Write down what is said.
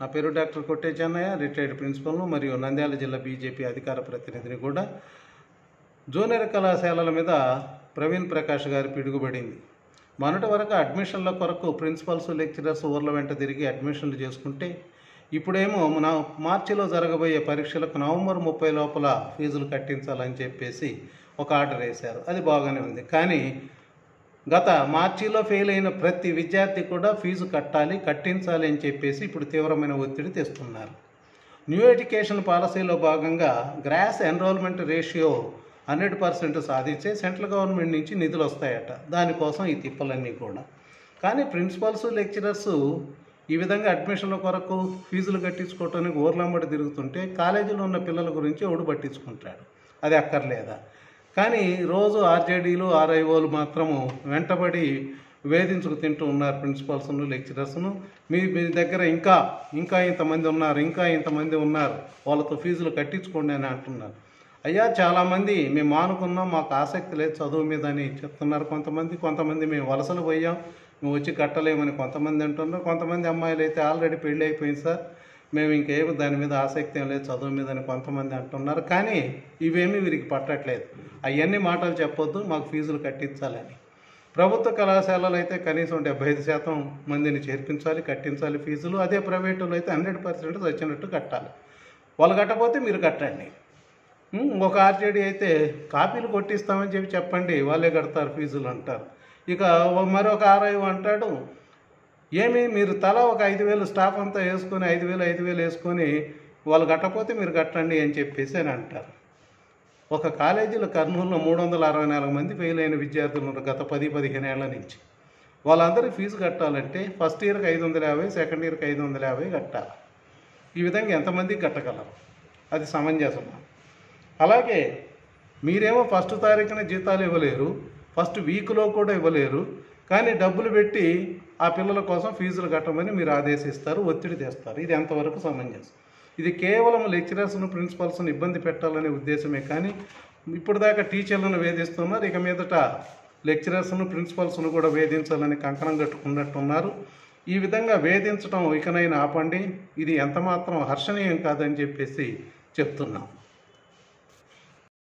నా పేరు డాక్టర్ కొట్టే చెన్నయ్య రిటైర్డ్ ప్రిన్సిపల్ను మరియు నంద్యాల జిల్లా బీజేపీ అధికార ప్రతినిధిని కూడా జూనియర్ కళాశాలల మీద ప్రవీణ్ ప్రకాష్ గారి పిడుగుబడింది. మొన్నటి వరకు అడ్మిషన్ల కొరకు ప్రిన్సిపల్స్ లెక్చరర్స్ ఊర్ల వెంట తిరిగి అడ్మిషన్లు చేసుకుంటే ఇప్పుడేమో మన మార్చిలో జరగబోయే పరీక్షలకు నవంబర్ ముప్పై లోపల ఫీజులు కట్టించాలని చెప్పేసి ఒక ఆర్డర్ వేశారు. అది బాగానే ఉంది. కానీ గత మార్చిలో ఫెయిల్ అయిన ప్రతి విద్యార్థి కూడా ఫీజు కట్టాలి కట్టించాలి అని చెప్పేసి ఇప్పుడు తీవ్రమైన ఒత్తిడి తెస్తున్నారు. న్యూ ఎడ్యుకేషన్ పాలసీలో భాగంగా gross enrolment ratio hundred percent సాధించే సెంట్రల్ గవర్నమెంట్ నుంచి నిధులు వస్తాయట. దానికోసం ఈ తిప్పలన్నీ కూడా. కానీ ప్రిన్సిపల్స్ లెక్చరర్స్ ఈ విధంగా అడ్మిషన్ల కొరకు ఫీజులు కట్టించుకోవటానికి ఊర్లంబడి తిరుగుతుంటే కాలేజీలో ఉన్న పిల్లల గురించి ఎవడు పట్టించుకుంటాడు అది అక్కర్లేదా? కానీ రోజు ఆర్జేడీలు ఆర్ఐఓలు మాత్రము వెంటబడి వేధించుకు తింటూ ఉన్నారు ప్రిన్సిపల్స్ను లెక్చరర్స్ను. మీ మీ దగ్గర ఇంకా ఇంకా ఇంతమంది ఉన్నారు ఇంకా ఇంతమంది ఉన్నారు. వాళ్ళతో ఫీజులు కట్టించుకోండి అని అంటున్నారు. అయ్యా చాలామంది మేము మానుకున్నాం మాకు ఆసక్తి లేదు చదువు మీద అని చెప్తున్నారు కొంతమంది. కొంతమంది మేము వలసలు పోయాం మేము వచ్చి కట్టలేమని కొంతమంది అంటున్నారు. కొంతమంది అమ్మాయిలు అయితే ఆల్రెడీ పెళ్ళి అయిపోయింది సార్. మేము ఇంకేమి దాని మీద ఆసక్తి ఏం లేదు చదువు మీద అని కొంతమంది అంటున్నారు. కానీ ఇవేమీ వీరికి పట్టట్లేదు. అవన్నీ మాటలు చెప్పొద్దు మాకు ఫీజులు కట్టించాలని. ప్రభుత్వ కళాశాలలు అయితే కనీసం డెబ్బై ఐదు శాతం మందిని చేర్పించాలి కట్టించాలి ఫీజులు. అదే ప్రైవేటులో అయితే హండ్రెడ్ పర్సెంట్ వచ్చినట్టు కట్టాలి. వాళ్ళు కట్టపోతే మీరు కట్టండి. ఒక ఆర్జేడీ అయితే కాపీలు కొట్టిస్తామని చెప్పి చెప్పండి వాళ్ళే కడతారు ఫీజులు అంటారు. ఇక మరొక ఆర్ఐ అంటాడు ఏమి? మీరు తల ఒక ఐదు వేలు స్టాఫ్ అంతా వేసుకొని ఐదు వేలు ఐదు వేలు వేసుకొని వాళ్ళు కట్టకపోతే మీరు కట్టండి అని చెప్పేసి అని అంటారు. ఒక కాలేజీలో కర్నూలులో మూడు వందల అరవై నాలుగు మంది ఫెయిల్ అయిన విద్యార్థులు ఉన్నారు గత పది పదిహేను ఏళ్ళ నుంచి. వాళ్ళందరూ ఫీజు కట్టాలంటే ఫస్ట్ ఇయర్కి ఐదు వందల యాభై సెకండ్ ఇయర్కి ఐదు వందల యాభై కట్టాలి. ఈ విధంగా ఎంతమందికి కట్టగలరు? అది సమంజసం అలాగే మీరేమో ఫస్ట్ తారీఖున జీతాలు ఇవ్వలేరు ఫస్ట్ వీక్లో కూడా ఇవ్వలేరు కానీ డబ్బులు పెట్టి ఆ పిల్లల కోసం ఫీజులు కట్టమని మీరు ఆదేశిస్తారు ఒత్తిడి తెస్తారు. ఇది ఎంతవరకు సమంజసం? ఇది కేవలం లెక్చరర్స్ను ప్రిన్సిపల్స్ను ఇబ్బంది పెట్టాలనే ఉద్దేశమే కానీ ఇప్పుడు దాకా టీచర్లను వేధిస్తున్నారు. ఇక మీదట లెక్చరర్స్ను ప్రిన్సిపల్స్ను కూడా వేధించాలని కంకణం కట్టుకున్నట్టున్నారు. ఈ విధంగా వేధించడం ఇకనైనా ఆపండి. ఇది ఎంతమాత్రం హర్షణీయం కాదని చెప్పేసి చెప్తున్నాం.